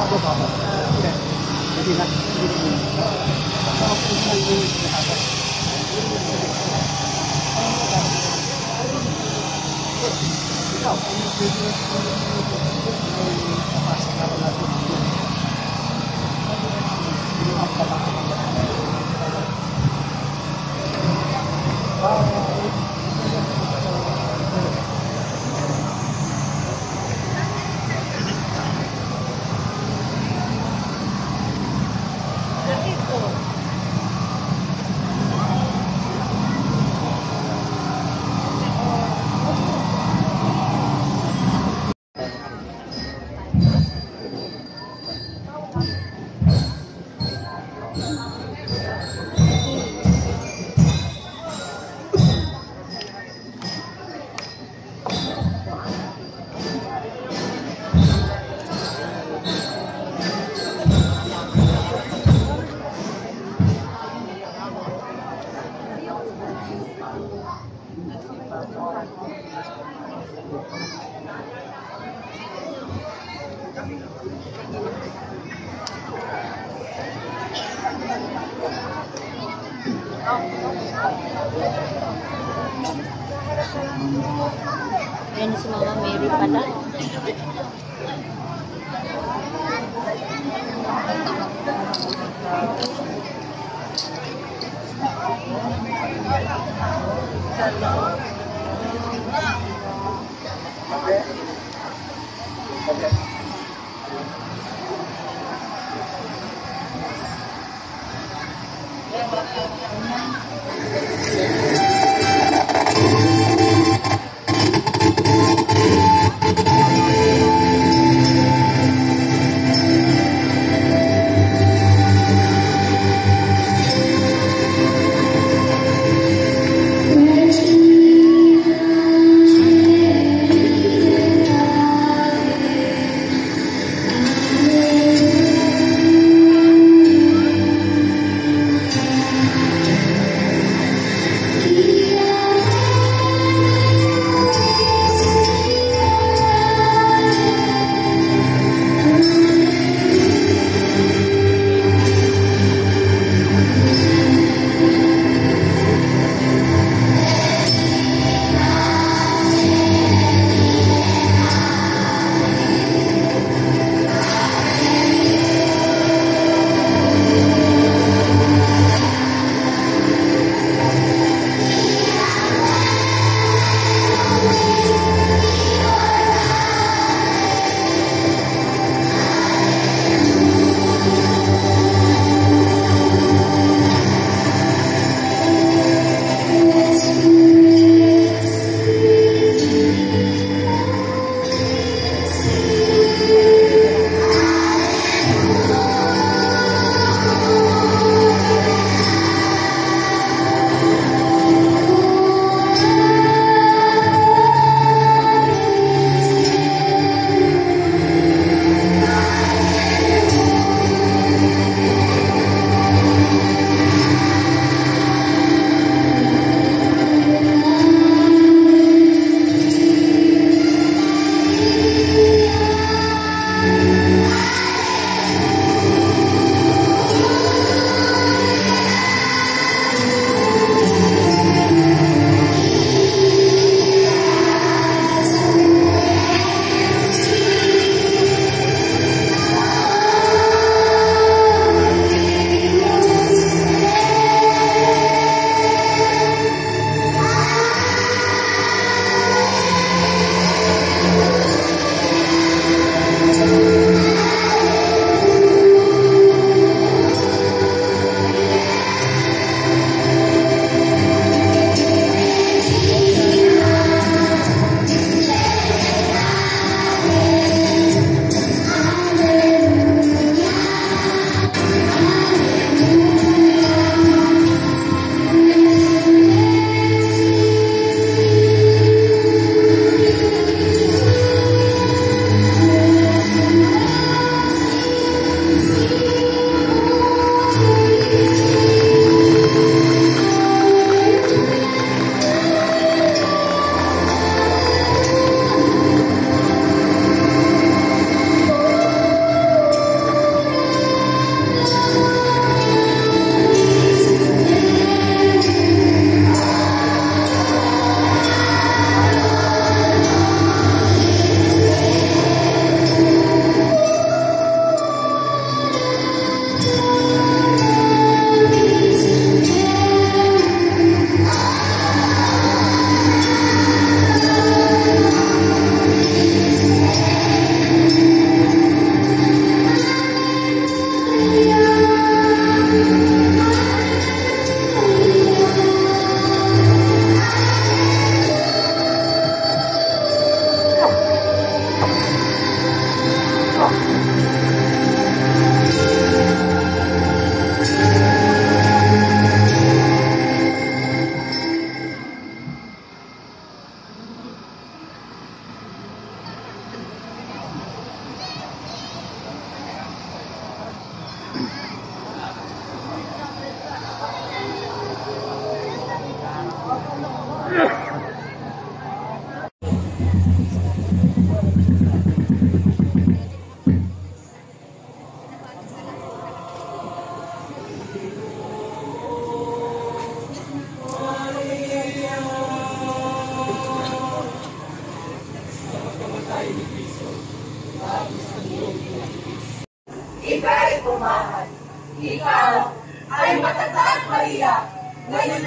かどうかはもう、きれい。できなくて、きれいに。この空間にしてはず。Ayan si Mama Mary pala. Hello.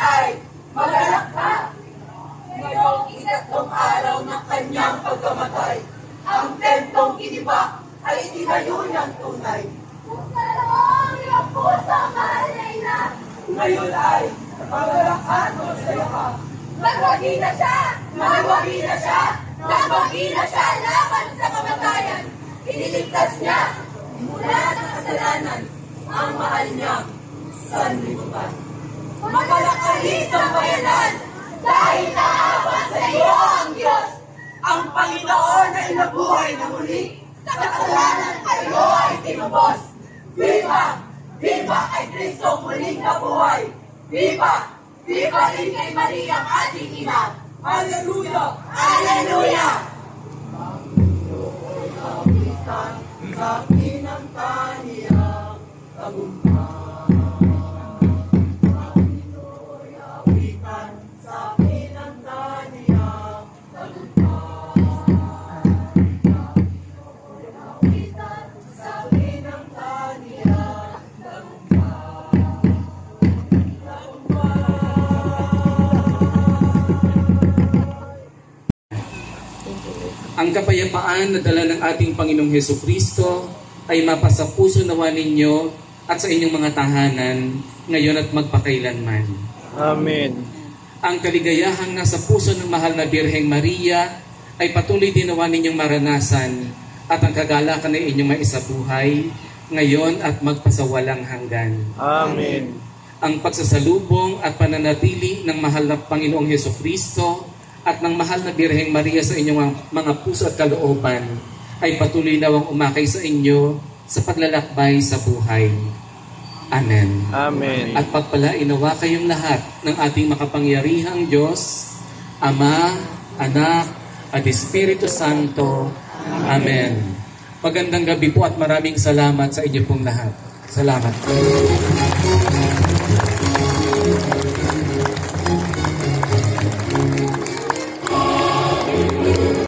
Ay magalak ka. Ngayong ikatlong araw ng kanyang pagkamatay, ang templong iniba ay itinayo niyang tunay. Ngayon ay magalakhan mo sa ka. Nagwagi na siya! Nagwagi na siya! Nagwagi na siya laban sa kamatayan! Iniligtas niya mula sa kasalanan ang mahal niyang sanlibutan. Magalakari sa bayanan dahil naawa sa iyo ang Diyos. Ang Panginoon ay nabuhay na muli. Sa kasalanan kayo ay tinubos. Viva! Viva kay Kristo muling nabuhay! Viva! Viva rin kay Maria ang ating ina! Hallelujah! Hallelujah! sa pinang kaniyang tagumpay. Ang kapayapaan na dala ng ating Panginoong Heso Kristo ay mapasa puso nawa ninyo at sa inyong mga tahanan ngayon at magpakailanman. Amen. Ang kaligayahan nasa puso ng mahal na Birheng Maria ay patuloy din nawa ninyong maranasan at ang kagalakan ng inyong maisabuhay ngayon at magpasawalang hanggan. Amen. ang pagsasalubong at pananatili ng mahal na Panginoong Heso Kristo at ng mahal na Birheng Maria sa inyong mga puso at kalooban ay patuloy nawang umakay sa inyo sa paglalakbay sa buhay. Amen. Amen. At pagpalain nawa kayong lahat ng ating makapangyarihang Diyos, Ama, Anak, at Espiritu Santo. Amen. Magandang gabi po at maraming salamat sa inyo pong lahat. Salamat.